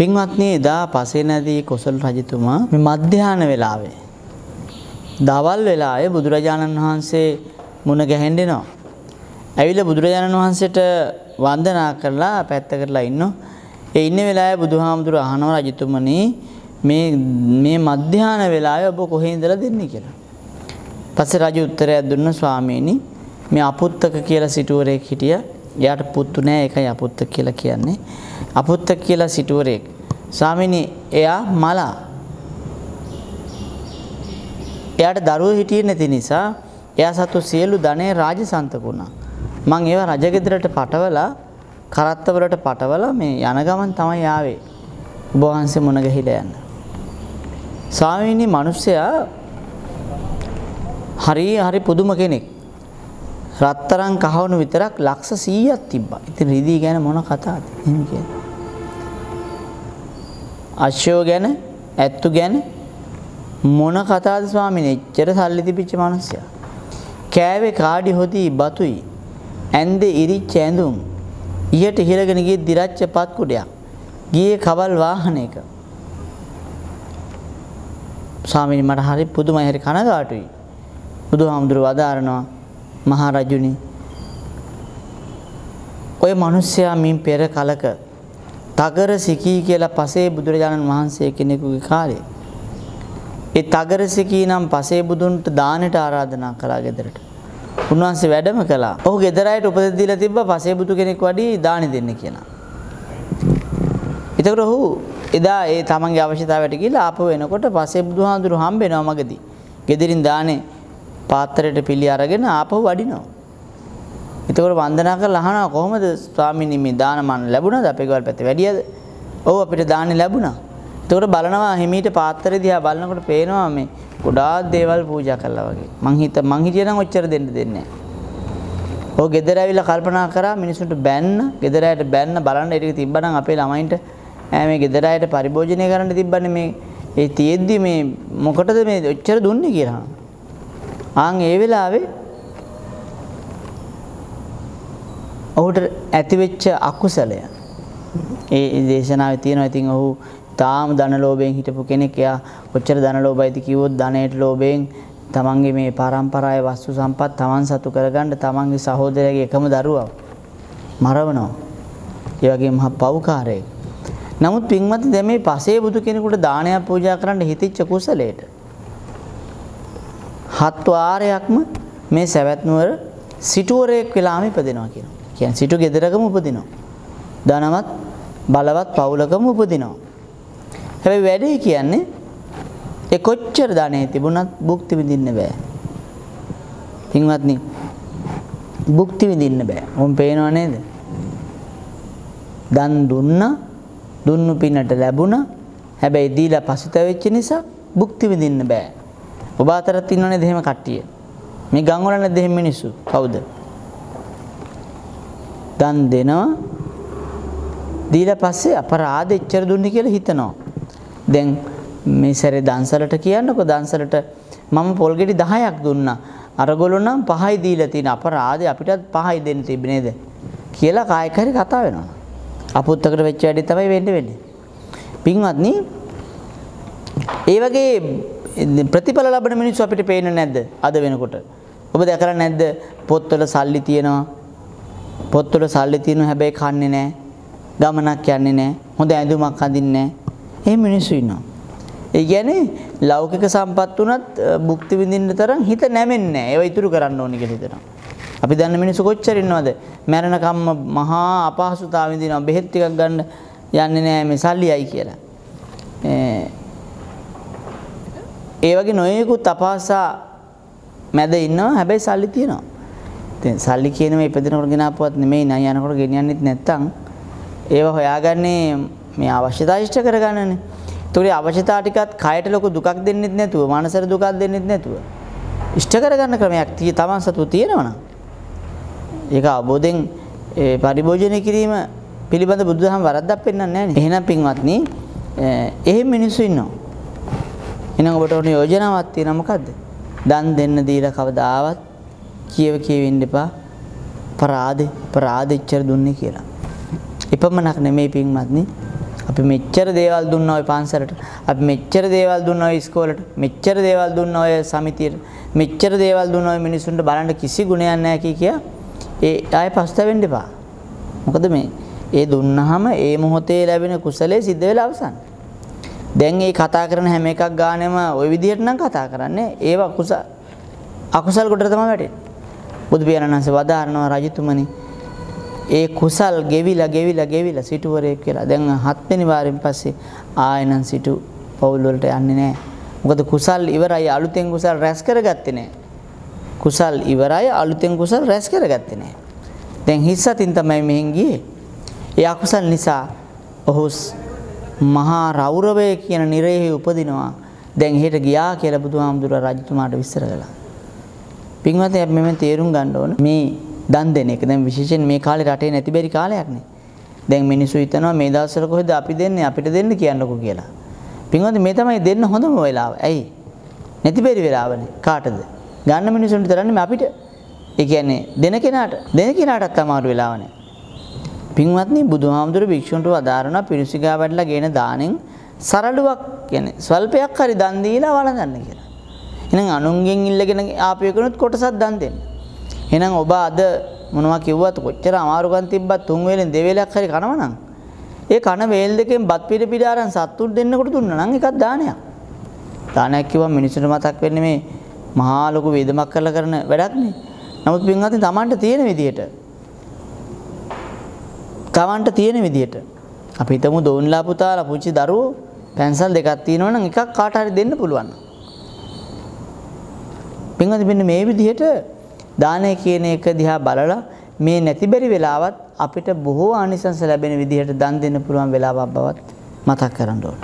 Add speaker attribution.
Speaker 1: පින්වත්නි එදා පසේ නැදී කොසල් රජතුමා මේ මධ්‍යාන වෙලාවේ දවල් වෙලාවේ බුදුරජාණන් වහන්සේ මුණ ගැහෙන්නෙනවා. ඇවිල්ලා බුදුරජාණන් වහන්සේට වන්දනා කරලා පැත්ත කරලා ඉන්නවා. ඒ ඉන්න වෙලාවේ බුදුහාමුදුර අහනවා රජතුමනි මේ මේ මධ්‍යාන වෙලාවේ ඔබ කොහේ ඉඳලා දෙන්නේ කියලා. පස්සේ රජු උත්තරයක් දුන්න ස්වාමීනි මේ අපුත්තක කියලා සිටුවරයෙක් හිටියා. එයාට පුත්තු නෑ ඒකයි අපුත්තක කියලා කියන්නේ. අපුත්තක කියලා සිටුවරයෙක්. ස්වාමීනි එයා මලා. එයාට දරුවෝ හිටියේ නැති නිසා එයා සතු සියලු ධනය රාජසන්තක වුණා. මං ඒවා රජගෙදරට පටවලා කරත්තවලට පටවලා මේ යන ගමන් තමයි ආවේ. ඔබ වහන්සේ මුණ ගැහිලා යන්න. ස්වාමීනි මිනිස්සයා හරි හරි පුදුම කෙනෙක්. රත්තරන් කහවණු විතරක් ලක්ෂ 100ක් තිබ්බා. ඉතින් රිදී ගැන මොන කතාවද? එහෙම කියන්නේ. අශ්වය ගැන, ඇත්තු ගැන මොන කතාවද ස්වාමීනි? එච්චර සල්ලි තිබිච්ච මිනිස්සයා. කෑවේ කාඩි හොදි බතුයි. ඇන්දේ ඉරිච්ච ඇඳුම්. ඉහට ඉහළගෙන ගියේ දිරච්ච පත් කුඩයක්. ගියේ කවල් වාහනයක. ස්වාමීනි මට හරි පුදුමයි හරි කනගාටුයි. බුදුහාමුදුරුව වදාරනවා මහරජුනි ඔය මිනිස්සයා මින් පෙර කලක තගර සිකී කියලා පසේ බුදුරජාණන් වහන්සේ කෙනෙකුගේ කාලේ ඒ තගර සිකී නම් පසේ බුදුන්ට දානට ආරාධනා කළා ගෙදරට. උන්වහන්සේ වැඩම කළා. ඔහු ගෙදර අයට උපදෙස් දීලා තිබ්බා පසේ බුදු කෙනෙක් වඩි දානි දෙන්න කියලා. එතකොට ඔහු එදා ඒ තමන්ගේ අවශ්‍යතාවයට ගිහලා ආපහු එනකොට පසේ බුදුහාඳුරු හම්බ වෙනවා මගදී. ගෙදරින් දානේ පාත්‍රයට පිළි අරගෙන ආපහු වඩිනවා. එතකොට වන්දනා කරලා අහනවා කොහොමද ස්වාමීනි මේ දානමාන ලැබුණාද අපේ ගෙවල් පැත්තේ වැඩියද? ඔව් අපිට දාන්නේ ලැබුණා. එතකොට බලනවා හිමීට පාත්‍රය දිහා බලනකොට පේනවා මේ ගොඩාක් දේවල් පූජා කළා වගේ. මං හිත මං හිතියනම් ඔච්චර දෙන්න දෙන්නේ නැහැ. ඔව් ගෙදර ඇවිල්ලා කල්පනා කරා මිනිසුන්ට බැන්න, ගෙදර ඇයට බැන්න බලන්න ඒක තිබ්බනම් අපේ ළමයින්ට ඈ මේ ගෙදර ඇයට පරිභෝජනය කරන්න තිබ්බනේ මේ ඒ තියෙද්දි මේ මොකටද මේ ඔච්චර දුන්නේ කියලා. ආන් ඒ වෙලාවේ ඔහුට ඇතිවෙච්ච අකුසලය ඒ දේශනාවේ තියෙනවා ඉතින් ඔහු තාම ධන ලෝභයෙන් හිටපු කෙනෙක් එයා කොච්චර ධන ලෝභයිද කිව්වොත් ධනයට ලෝභයෙන් තමන්ගේ මේ පරම්පරාවේ වස්තු සම්පත් තමන් සතු කරගන්න තමන්ගේ සහෝදරයාගේ එකම දරුවා මරවනවා. ඒ වගේ මහා පව්කාරයෙක්. නමුත් පින්වත් දැන් මේ පසේ බුදු කෙනෙකුට දානයක් පූජා කරන්න හිතෙච්ච කුසලයට හත් වාරයක්ම මේ සවැත් නුවර සිටුවරයෙක් වෙලාම ඉපදෙනවා කියනවා. කියන්නේ සිටු ගෙදරකම උපදිනවා. ධනවත් බලවත් පවුලකම උපදිනවා. හැබැයි වැඩේ කියන්නේ ඒ කොච්චර ධනෙ තිබුණත් භුක්ති විඳින්න බෑ. පින්වත්නි භුක්ති විඳින්න බෑ. උන් පේනව නේද? දන් දුන්නා දුන්නු පින්නට ලැබුණා. හැබැයි දීලා පසුතැවෙච්ච නිසා භුක්ති විඳින්න බෑ. ඔබ අතරත් ඉන්නවනේ දෙහෙම කට්ටිය. මේ ගම් වල නැද්ද එහෙම මිනිස්සු? කවුද? දන් දෙනවා. දීලා පස්සේ අපරාධ එච්චර දුන්නේ කියලා හිතනවා. දැන් මේ සැරේ දන්සලට කියන්නකො දන්සලට මම පොල් ගෙඩි 10ක් දුන්නා. අරගොල්ලෝ නම් 5යි දීලා තියෙන අපරාධය අපිටත් 5යි දෙන්න තිබ්බේ නේද? කියලා කායක හරි කතා වෙනවා. අපුත්තකට වෙච්ච වැඩේ තමයි වෙන්නේ වෙන්නේ. පින්වත්නි ඒ වගේ ප්‍රතිඵල ලබන මිනිස්සු අපිට පේන්නේ නැද්ද අද වෙනකොට? ඔබ දැකලා නැද්ද පොත්වල සල්ලි තියෙනවා. පොත්වල සල්ලි තියෙනවා හැබැයි කන්නේ නැහැ. ගමනක් යන්නේ නැහැ. හොඳ ඇඳුමක් අඳින්නේ නැහැ. එහෙම මිනිස්සු ඉන්නවා. ඒ කියන්නේ ලෞකික සම්පත් උනත් භුක්ති විඳින්න තරම් හිත නැමෙන්නේ නැහැ. ඒවා ඉතුරු කරන්න ඕනි කියලා හිතනවා. අපි දන්න මිනිස්සු කොච්චර ඉන්නවද? මැරෙනකම්ම මහා අපහසුතාව විඳිනවා. බෙහෙත් ටිකක් ගන්න යන්නේ නැහැ මේ සල්ලියයි කියලා. ඒ වගේ නොයෙකුත් අපහසා මැද ඉන්නවා හැබැයි සල්ලි තියෙනවා. ඉතින් සල්ලි කියනවා ඉපදිනකොට ගෙනාපුවත් නෙමෙයි නයි යනකොට ගෙනියන්නෙත් නැත්තම් ඒව හොයාගන්නේ මේ අවශ්‍යතා ඉෂ්ට කරගන්නනේ. ඒතකොට අවශ්‍යතා ටිකත් කයට ලොකු දුකක් දෙන්නෙත් නැතුව මානසික දුකක් දෙන්නෙත් නැතුව ඉෂ්ට කරගන්න ක්‍රමයක් තිය තමන් සතු තියෙනවනම් ඒක අවබෝධයෙන් ඒ පරිභෝජනය කිරීම පිළිබඳ බුදුදහම වරද්දක් පෙන්වන්නේ නැහැ නේ. එහෙනම් පින්වත්නි එහෙම මිනිස්සු ඉන්නවා. එහෙනම් ඔබට ඕන යෝජනාවක් තියෙනවා මොකද්ද? දන් දෙන්න දීලා කවදාවත් කියව කියවෙන්න එපා. පරාදේ පරාදෙච්චර දුන්නේ කියලා. එපමණක් නෙමෙයි පින්වත්නි අපි මෙච්චර දේවල් දුන්නා ඔය පන්සලට. අපි මෙච්චර දේවල් දුන්නා ඔය ඉස්කෝලේට. මෙච්චර දේවල් දුන්නා ඔය සමිතියට. මෙච්චර දේවල් දුන්නා ඔය මිනිසුන්ට බලන්න කිසි ගුණයක් නැහැ කිය කිය. ඒ ආයෙ පස්තවෙන්න එපා. මොකද මේ ඒ දුන්නාම ඒ මොහොතේ ලැබෙන කුසලයේ සිද්ධ වෙලා අවසන්. දැන් මේ කතා කරන හැම එකක් ගානෙම ওই විදිහට නම් කතා කරන්නේ. ඒවා කුසල අකුසල් කොට තමයි වැටෙන්නේ. බුදු පියාණන් වහන්සේ වදාරනවා රජතුමනි ඒ කුසල් ගෙවිලා ගෙවිලා ගෙවිලා සිටුවරයෙක් කියලා. දැන් හත්වෙනි වාරෙන් පස්සේ ආයෙනම් සිටු පවුල් වලට යන්නේ නැහැ. මොකද කුසල් ඉවරයි අලුතෙන් කුසල් රැස් කරගත්තේ නැහැ. කුසල් ඉවරයි අලුතෙන් කුසල් රැස් කරගත්තේ නැහැ. දැන් හිස්සතින් තමයි මෙහෙන් ගියේ. ඒ අකුසල් නිසා ඔහු මහා රෞරවය කියන නිරයෙහි උපදිනවා. දැන් එහෙට ගියා කියලා බුදුහාමුදුරුවෝ රජතුමාට විස්තර කළා. පින්වත්නි අපි මෙමෙන් තේරුම් ගන්න ඕන මේ දන් දෙන එක. දැන් විශේෂයෙන් මේ කාලේ රටේ නැති බැරි කාලයක් නේ. දැන් මිනිස්සු හිතනවා මේ දවස්වල කොහෙද අපි දෙන්නේ අපිට දෙන්න කියන්නකෝ කියලා. පින්වත්නි මේ තමයි දෙන්න හොඳම වෙලාව. ඇයි? නැති බැරි වෙලාවනේ. කාටද? ගන්න මිනිස්සුන්ට තරන්නේ අපිට. ඒ කියන්නේ දෙන කෙනාට දෙන කෙනාටත් අමාරු වෙලාවනේ. පින්වත්නි බුදුහාමුදුරු භික්ෂුන්ට වදාරනවා පිරිසිගා වැඩලා ගේන දානෙන් සරලුවක් කියන්නේ ස්වල්පයක් හරි දන් දීලා වළඳන්න කියලා. එහෙනම් අනුන්ගෙන් ඉල්ලගෙන ආපු එකනොත් කොටසක් දන් දෙන්න. එහෙනම් ඔබ අද මොනවා කිව්වත් කොච්චර අමාරුකම් තිබ්බත් තුන් වේලෙන් දෙවේලක් හරි කනවනම් ඒ කන වේල් දෙකෙන් බත් පිට පිට අරන් සත්තුත් දෙන්නකොට දුන්නා නම් ඒකත් දානයක්. දානයක් කිව්වම මිනිසුන්ට මතක් වෙන්නේ මේ මහා ලොකු වේදමක් කරලා කරන වැඩක් නේ. නමුත් පින්වත්නි Tamanට තියෙන විදියට Tamanට තියෙන විදියට අපි හිතමු දෝන්ලා පුතාලා පුංචි දරුවෝ පැන්සල් දෙකක් තියෙනවා නම් එකක් කාට හරි දෙන්න පුළුවන්. පින්වත්නි මෙන්න මේ විදිහට දානය කියන එක දිහා බලලා මේ නැති බැරි වෙලාවත් අපිට බොහෝ ආනිසංස ලැබෙන විදිහට දන් දෙන්න පුළුවන් වෙලාවක් බවත් මතක් කරගන්න ඕනේ.